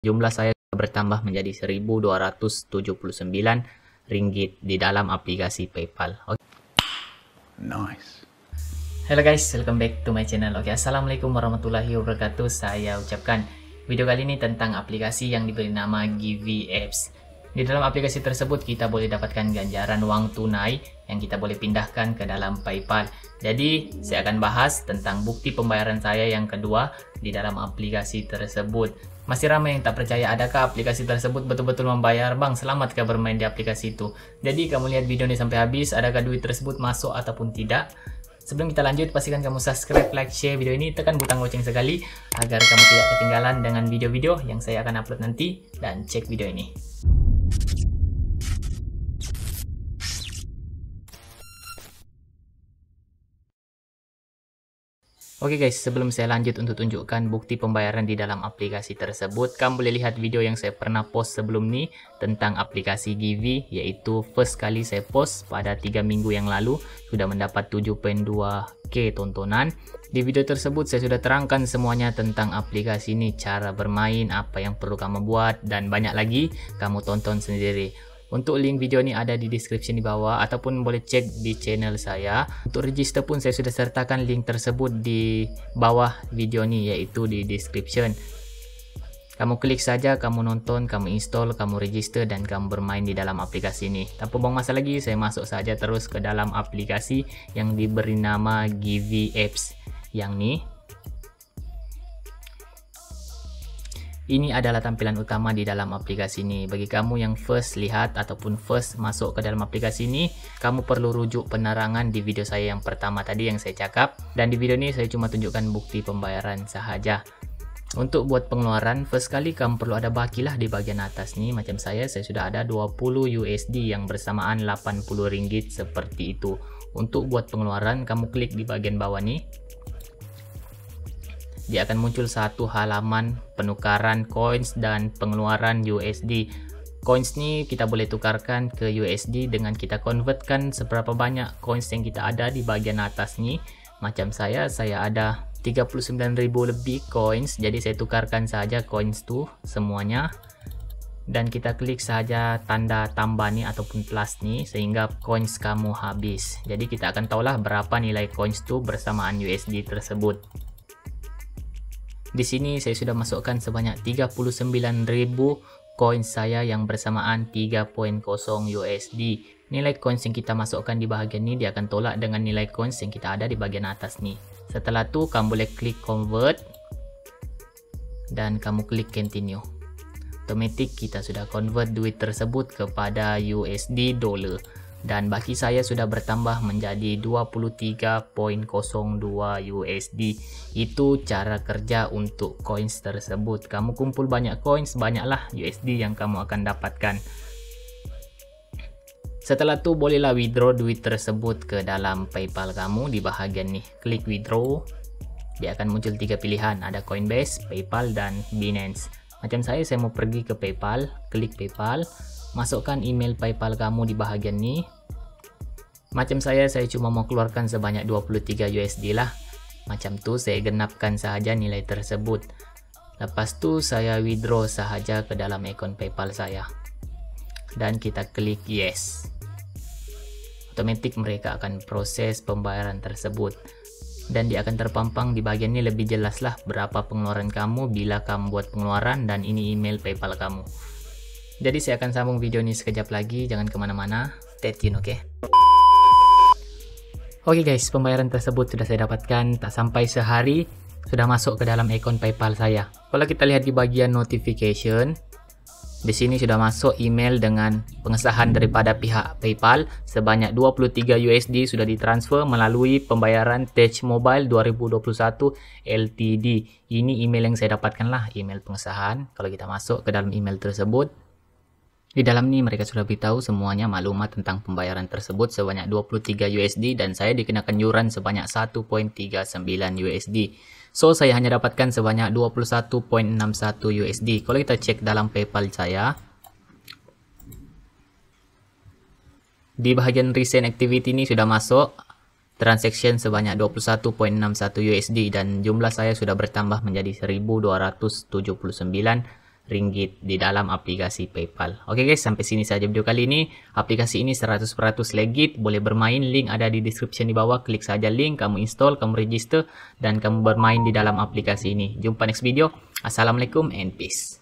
jumlah saya bertambah menjadi 1279 ringgit di dalam aplikasi PayPal. Okay. Nice. Hello guys, welcome back to my channel. Oke, okay, Assalamualaikum warahmatullahi wabarakatuh. Saya ucapkan video kali ini tentang aplikasi yang diberi nama Givi Apps. Di dalam aplikasi tersebut kita boleh dapatkan ganjaran uang tunai yang kita boleh pindahkan ke dalam PayPal. Jadi saya akan bahas tentang bukti pembayaran saya yang kedua di dalam aplikasi tersebut. Masih ramai yang tak percaya adakah aplikasi tersebut betul-betul membayar bang selamatkah bermain di aplikasi itu. Jadi kamu lihat video ini sampai habis adakah duit tersebut masuk ataupun tidak. Sebelum kita lanjut, pastikan kamu subscribe, like, share video ini, tekan butang lonceng sekali agar kamu tidak ketinggalan dengan video-video yang saya akan upload nanti dan cek video ini. Oke okay guys, sebelum saya lanjut untuk tunjukkan bukti pembayaran di dalam aplikasi tersebut, kamu boleh lihat video yang saya pernah post sebelum ini tentang aplikasi Givi, yaitu first kali saya post pada 3 minggu yang lalu, sudah mendapat 7.2k tontonan. Di video tersebut saya sudah terangkan semuanya tentang aplikasi ini, cara bermain, apa yang perlu kamu buat, dan banyak lagi kamu tonton sendiri. Untuk link video ini ada di description di bawah ataupun boleh cek di channel saya. Untuk register pun saya sudah sertakan link tersebut di bawah video ini yaitu di description. Kamu klik saja, kamu nonton, kamu install, kamu register dan kamu bermain di dalam aplikasi ini. Tanpa buang masa lagi, saya masuk saja terus ke dalam aplikasi yang diberi nama Givi Apps. Yang ini Ini adalah tampilan utama di dalam aplikasi ini. Bagi kamu yang first lihat ataupun first masuk ke dalam aplikasi ini, kamu perlu rujuk penerangan di video saya yang pertama tadi yang saya cakap. Dan di video ini saya cuma tunjukkan bukti pembayaran sahaja. Untuk buat pengeluaran, first kali kamu perlu ada bakilah di bagian atas nih. Macam saya, saya sudah ada 20 USD yang bersamaan 80 ringgit seperti itu. Untuk buat pengeluaran, kamu klik di bagian bawah nih dia akan muncul satu halaman penukaran coins dan pengeluaran USD. Coins ni kita boleh tukarkan ke USD dengan kita convertkan seberapa banyak coins yang kita ada di bagian atas ni. Macam saya, saya ada 39.000 lebih coins, jadi saya tukarkan saja coins tu semuanya. Dan kita klik saja tanda tambah ni ataupun plus ni sehingga coins kamu habis. Jadi kita akan tahulah berapa nilai coins tu bersamaan USD tersebut. Di sini saya sudah masukkan sebanyak 39.000 koin saya yang bersamaan 3.0 USD. Nilai coins yang kita masukkan di bahagian ini dia akan tolak dengan nilai coins yang kita ada di bahagian atas ni. Setelah tu kamu boleh klik convert dan kamu klik continue. Otomatik kita sudah convert duit tersebut kepada USD dollar dan baki saya sudah bertambah menjadi 23.02 USD itu cara kerja untuk coins tersebut. Kamu kumpul banyak coins banyaklah USD yang kamu akan dapatkan. Setelah itu bolehlah withdraw duit tersebut ke dalam paypal kamu di bahagian nih klik withdraw. Dia akan muncul tiga pilihan. Ada Coinbase, PayPal dan Binance. Macam saya saya mau pergi ke PayPal. Klik PayPal masukkan email PayPal kamu di bahagian ini. Macam saya, saya cuma mau keluarkan sebanyak 23 USD lah. Macam tu saya genapkan sahaja nilai tersebut. Lepas tu saya withdraw sahaja ke dalam akun PayPal saya. Dan kita klik yes. Otomatik mereka akan proses pembayaran tersebut. Dan dia akan terpampang di bagian ini lebih jelas lah berapa pengeluaran kamu bila kamu buat pengeluaran dan ini email PayPal kamu. Jadi saya akan sambung video ini sekejap lagi, jangan ke mana-mana, stay tune oke? Okay? Oke okay guys, pembayaran tersebut sudah saya dapatkan, tak sampai sehari sudah masuk ke dalam akun PayPal saya. Kalau kita lihat di bagian notification, di sini sudah masuk email dengan pengesahan daripada pihak PayPal sebanyak 23 USD sudah ditransfer melalui pembayaran Touch Mobile 2021 LTD. Ini email yang saya dapatkan lah, email pengesahan. Kalau kita masuk ke dalam email tersebut, di dalam ini mereka sudah beritahu semuanya maklumat tentang pembayaran tersebut sebanyak 23 USD dan saya dikenakan yuran sebanyak 1.39 USD. So saya hanya dapatkan sebanyak 21.61 USD. Kalau kita cek dalam PayPal saya, di bahagian recent activity ini sudah masuk transaction sebanyak 21.61 USD dan jumlah saya sudah bertambah menjadi 1279 ringgit di dalam aplikasi PayPal. Oke guys, sampai sini saja video kali ini. Aplikasi ini 100% legit, boleh bermain, link ada di description di bawah. Klik saja link, kamu install, kamu register dan kamu bermain di dalam aplikasi ini. Jumpa next video. Assalamualaikum and peace.